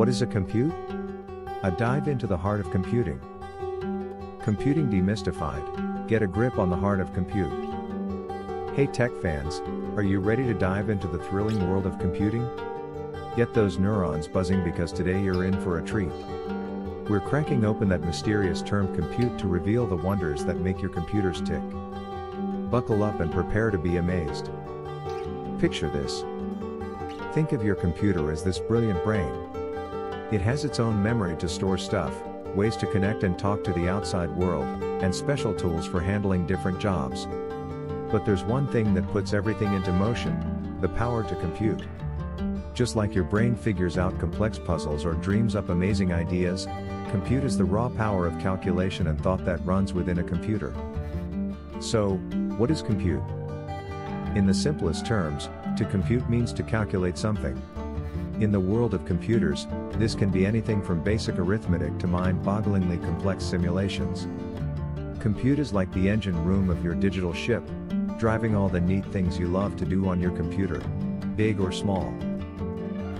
What is a compute? A dive into the heart of computing. Computing demystified. Get a grip on the heart of compute. Hey tech fans, are you ready to dive into the thrilling world of computing? Get those neurons buzzing because today you're in for a treat. We're cracking open that mysterious term compute to reveal the wonders that make your computers tick. Buckle up and prepare to be amazed. Picture this. Think of your computer as this brilliant brain. It has its own memory to store stuff, ways to connect and talk to the outside world, and special tools for handling different jobs. But there's one thing that puts everything into motion the power to compute. Just like your brain figures out complex puzzles or dreams up amazing ideas, compute is the raw power of calculation and thought that runs within a computer. So, what is compute? In the simplest terms, to compute means to calculate something. In the world of computers, this can be anything from basic arithmetic to mind-bogglingly complex simulations. Compute is like the engine room of your digital ship, driving all the neat things you love to do on your computer, big or small.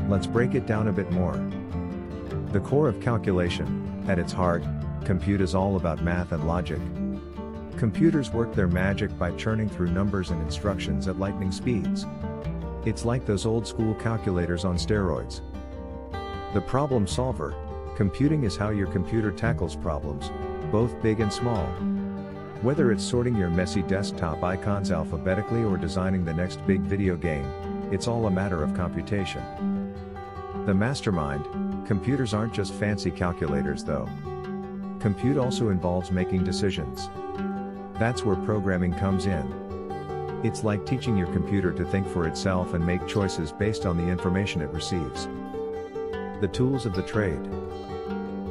Let's break it down a bit more. The core of calculation, at its heart, compute is all about math and logic. Computers work their magic by churning through numbers and instructions at lightning speeds. It's like those old school calculators on steroids. The problem solver, computing is how your computer tackles problems, both big and small. Whether it's sorting your messy desktop icons alphabetically or designing the next big video game, it's all a matter of computation. The mastermind, computers aren't just fancy calculators though. Compute also involves making decisions. That's where programming comes in. It's like teaching your computer to think for itself and make choices based on the information it receives. The tools of the trade.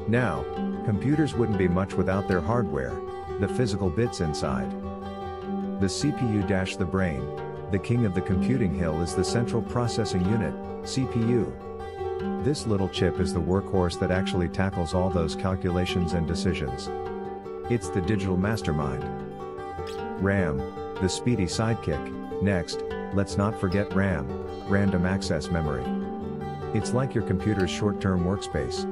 Now, computers wouldn't be much without their hardware, the physical bits inside. The CPU dash the brain, the king of the computing hill is the Central Processing Unit, CPU. This little chip is the workhorse that actually tackles all those calculations and decisions. It's the digital mastermind. RAM, the speedy sidekick. Next, let's not forget RAM, random access memory. It's like your computer's short-term workspace.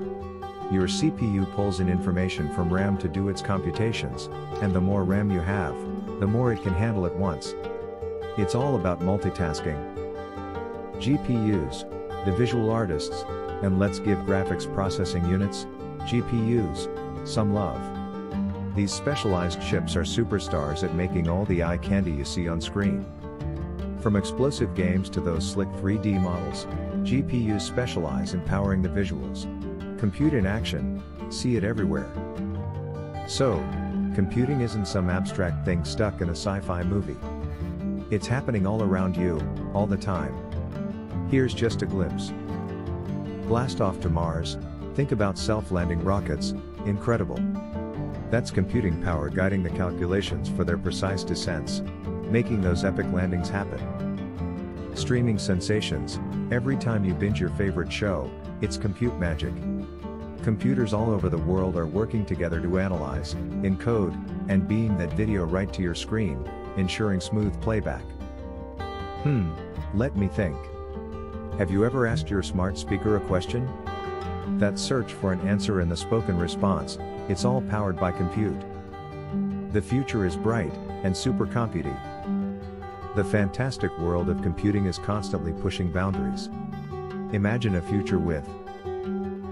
Your CPU pulls in information from RAM to do its computations, and the more RAM you have, the more it can handle at once. It's all about multitasking. GPUs, the visual artists, and let's give graphics processing units, GPUs, some love. These specialized chips are superstars at making all the eye candy you see on screen. From explosive games to those slick 3D models, GPUs specialize in powering the visuals. Compute in action, see it everywhere. So, computing isn't some abstract thing stuck in a sci-fi movie. It's happening all around you, all the time. Here's just a glimpse. Blast off to Mars, think about self-landing rockets, incredible. That's computing power guiding the calculations for their precise descents, making those epic landings happen. Streaming sensations, every time you binge your favorite show, it's compute magic. Computers all over the world are working together to analyze, encode, and beam that video right to your screen, ensuring smooth playback. Hmm, let me think. Have you ever asked your smart speaker a question? That search for an answer in the spoken response, it's all powered by compute. The future is bright, and supercomputing. The fantastic world of computing is constantly pushing boundaries. Imagine a future with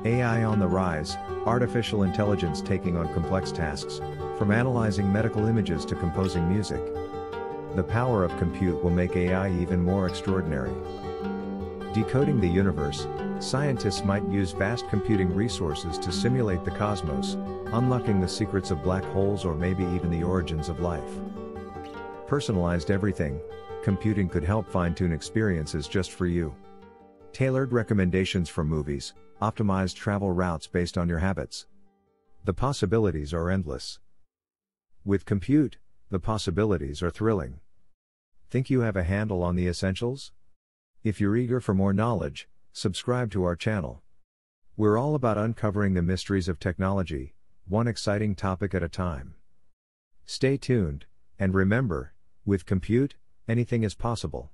AI on the rise, artificial intelligence taking on complex tasks, from analyzing medical images to composing music. The power of compute will make AI even more extraordinary. Decoding the universe, scientists might use vast computing resources to simulate the cosmos, unlocking the secrets of black holes or maybe even the origins of life. Personalized everything, computing could help fine-tune experiences just for you. Tailored recommendations for movies, optimized travel routes based on your habits. The possibilities are endless. With compute, the possibilities are thrilling. Think you have a handle on the essentials? If you're eager for more knowledge, subscribe to our channel. We're all about uncovering the mysteries of technology, one exciting topic at a time. Stay tuned, and remember, with compute, anything is possible.